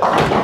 Thank you.